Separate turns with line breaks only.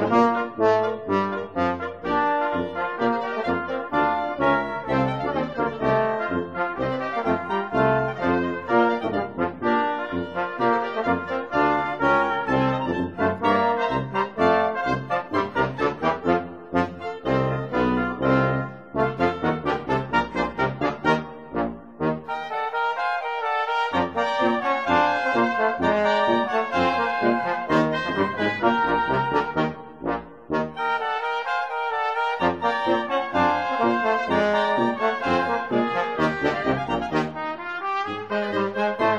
Thank you. Música